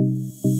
Música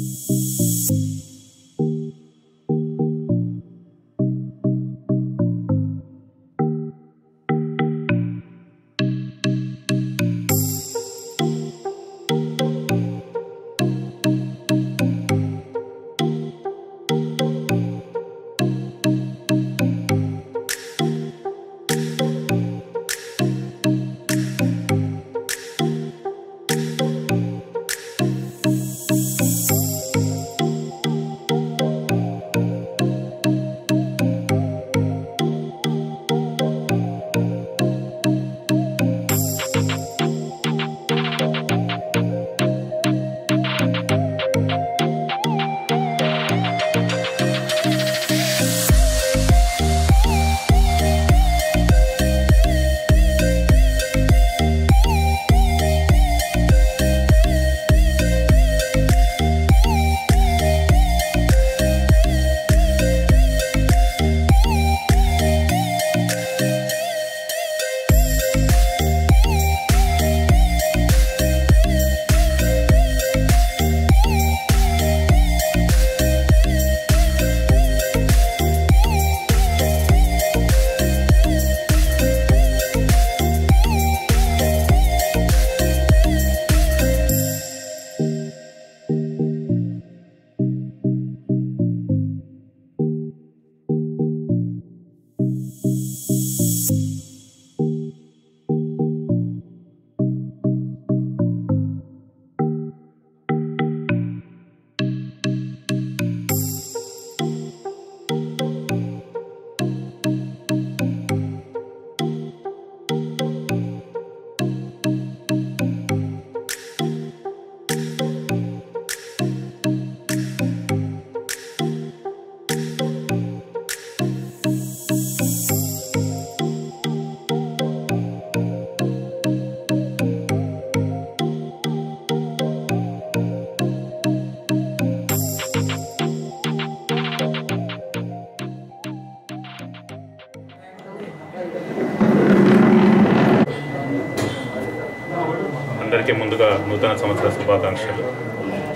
అందరికీ ముందుగా నూతన సంవత్సర శుభాకాంక్షలు.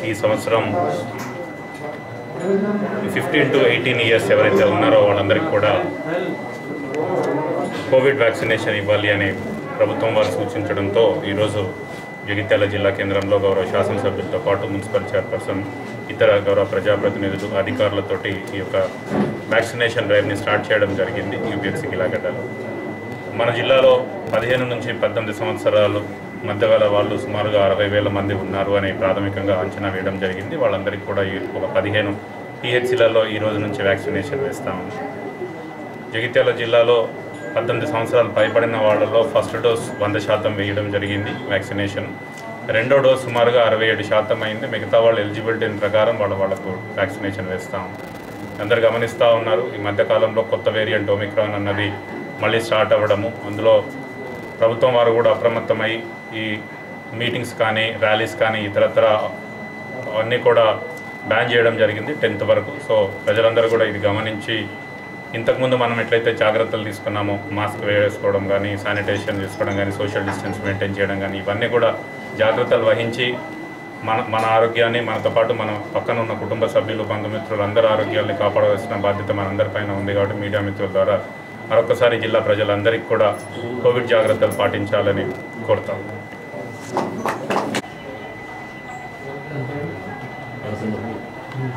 ఈ సంవత్సరం ఫిఫ్టీన్ టు ఎయిటీన్ ఇయర్స్ ఎవరైతే ఉన్నారో వాళ్ళందరికీ కూడా కోవిడ్ వ్యాక్సినేషన్ ఇవ్వాలి అని ప్రభుత్వం వారు సూచించడంతో ఈరోజు జగిత్యాల జిల్లా కేంద్రంలో గౌరవ శాసనసభ్యులతో పాటు మున్సిపల్ చైర్పర్సన్ ఇతర గౌరవ ప్రజాప్రతినిధులు అధికారులతోటి ఈ యొక్క వ్యాక్సినేషన్ డ్రైవ్ని స్టార్ట్ చేయడం జరిగింది యూపీఎస్సీ గిలాగడ్డలో మన జిల్లాలో పదిహేను నుంచి పద్దెనిమిది సంవత్సరాలు మధ్యగల వాళ్ళు సుమారుగా అరవై వేల మంది ఉన్నారు అని ప్రాథమికంగా అంచనా వేయడం జరిగింది. వాళ్ళందరికీ కూడా ఈ ఒక పదిహేను పిహెచ్సీలలో ఈ రోజు నుంచి వ్యాక్సినేషన్ వేస్తాము జగిత్యాల జిల్లాలో పద్దెనిమిది సంవత్సరాలు పైబడిన వాళ్ళలో ఫస్ట్ డోస్ వంద శాతం వేయడం జరిగింది వ్యాక్సినేషన్. రెండో డోస్ సుమారుగా అరవై ఏడు శాతం అయింది. మిగతా వాళ్ళ ఎలిజిబిలిటీ ప్రకారం వాళ్ళ వాళ్ళకు వ్యాక్సినేషన్ వేస్తాం అందరు గమనిస్తూ ఉన్నారు. ఈ మధ్యకాలంలో కొత్త వేరియంట్ ఒమిక్రాన్ అన్నది మళ్ళీ స్టార్ట్ అవ్వడము. అందులో ప్రభుత్వం వారు కూడా అప్రమత్తమై ఈ మీటింగ్స్ కానీ ర్యాలీస్ కానీ ఇతరత్ర అన్నీ కూడా బ్యాన్ చేయడం జరిగింది టెన్త్ వరకు. సో ప్రజలందరూ కూడా ఇది గమనించి ఇంతకుముందు మనం ఎట్లయితే జాగ్రత్తలు తీసుకున్నామో మాస్క్ వేసుకోవడం కానీ శానిటైజేషన్ చేసుకోవడం కానీ సోషల్ డిస్టెన్స్ మెయింటైన్ చేయడం కానీ ఇవన్నీ కూడా జాగ్రత్తలు వహించి మన మన ఆరోగ్యాన్ని మనతో పాటు మన పక్కన ఉన్న కుటుంబ సభ్యులు బంధుమిత్రులు అందరి ఆరోగ్యాన్ని కాపాడవలసిన బాధ్యత మనందరిపైన ఉంది కాబట్టి మీడియా మిత్రుల ద్వారా మరొకసారి జిల్లా ప్రజలందరికీ కూడా కోవిడ్ జాగ్రత్తలు పాటించాలని కోరుతాం.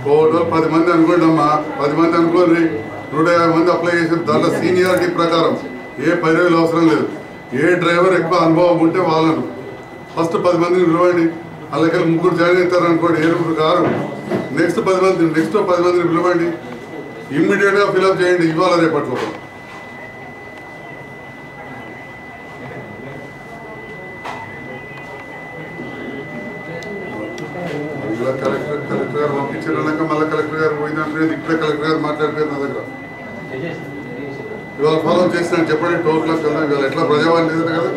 కోవిడ్ పది మంది అనుకోండి అమ్మా పది మంది అనుకోండి నూట యాభై మంది అప్లై చేసిన దాంట్లో సీనియారిటీ ప్రకారం ఏ పైరవీలు అవసరం లేదు. ఏ డ్రైవర్ ఎక్కువ అనుభవం ఉంటే వాళ్ళను. ఫస్ట్ పది మందిని పిలవండి అలాగే ముగ్గురు జాయిన్ అవుతారు అనుకోండి ఏడుగురు కారు. నెక్స్ట్ పది మంది నెక్స్ట్ పది మందిని పిలవండి. ఇమ్మీడియట్గా ఫిలప్ చేయండి ఇవాళ రేపట్లో. ఇలా కలెక్టర్ కలెక్టర్ గారు పంపించారన్నాక మళ్ళీ కలెక్టర్ గారు పోయిందంటే ఇప్పుడే కలెక్టర్ గారు మాట్లాడిపోయారు నా దగ్గర. ఇవాళ ఫాలో చేసిన చెప్పండి టోల్ క్లాస్ కదా ఇవాళ ఎట్లా ప్రజావాణి లేదు కదా.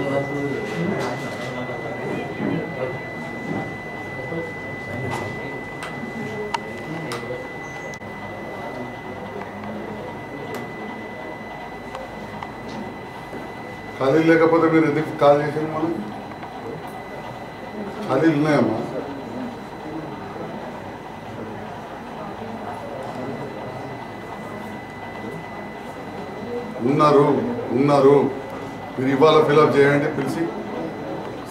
ఖాళీ లేకపోతే మీరు ఎందుకు కాల్ చేశారు మనం ఖాళీలు ఉన్నాయమ్మా. ఉన్నారు ఉన్నారు. మీరు ఇవాళ ఫిలప్ చేయండి పిలిచి.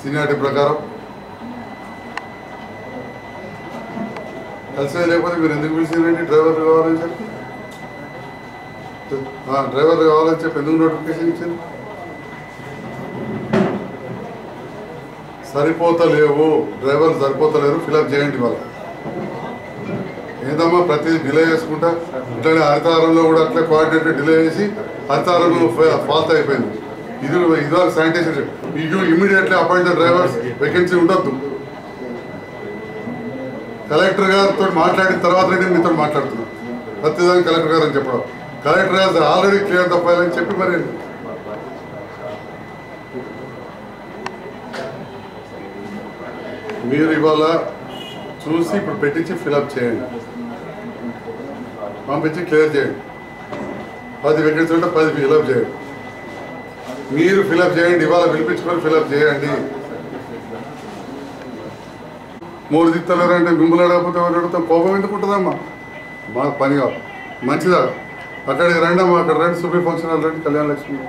సీనియారిటీ ప్రకారం. కలిసే లేకపోతే మీరు ఎందుకు పిలిచిందండి డ్రైవర్ కావాలని చెప్పి. డ్రైవర్ కావాలని చెప్పి ఎందుకు నోటిఫికేషన్ ఇచ్చారు? సరిపోతలేవు. డ్రైవర్ సరిపోతలేరు. ఫిలప్ చేయండి వాళ్ళు ఏందమ్మా ప్రతి డిలే చేసుకుంటా? ఇట్లనే హరితారంలో కూడా అట్లా కోఆర్డినేటర్ డిలే చేసి హరితారంలో ఫాల్ట్ అయిపోయింది. ఇది ఇదివరకు sanitation you immediately appointed drivers vacancy ఉండొద్దు. కలెక్టర్ గారితో మాట్లాడిన తర్వాత నేను మీతో మాట్లాడుతున్నాను ప్రతిదాన్ని కలెక్టర్ గారు అని చెప్పడం. కలెక్టర్ గారు ఆల్రెడీ క్లియర్ తప్పాలని అని చెప్పి మరి మీరు ఇవాళ చూసి ఇప్పుడు పెట్టించి ఫిలప్ చేయండి. పంపించి క్లియర్ చేయండి. పది వెకెట్స్ ఉంటే పది ఫిలప్ చేయండి. మీరు ఫిలప్ చేయండి ఇవాళ పిలిపించుకొని ఫిలప్ చేయండి. మూడు దిత్తలేరు అంటే మిమ్మల్ని అడగకపోతే ఎవరు అడుగుతాం? కోపం ఎందుకు ఉంటుందమ్మా? మాకు పనిగా మంచిదా? అక్కడికి రండి అమ్మా అక్కడ రండి సూపర్ ఫంక్షన్ హాల్ రండి కళ్యాణ లక్ష్మి.